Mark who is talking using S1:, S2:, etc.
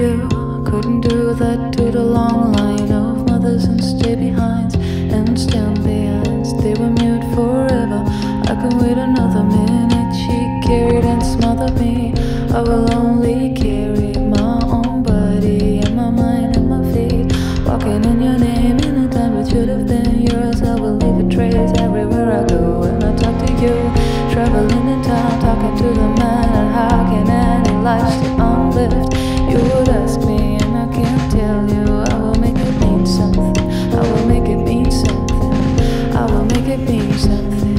S1: you. Couldn't do that to the long line of mothers and stay behinds and stand behinds. They were mute forever. I can wait another minute. She carried and smothered me. I will only carry my own body and my mind and my feet. Walking in your name in a time that should have been yours. I will leave a trace. could be something.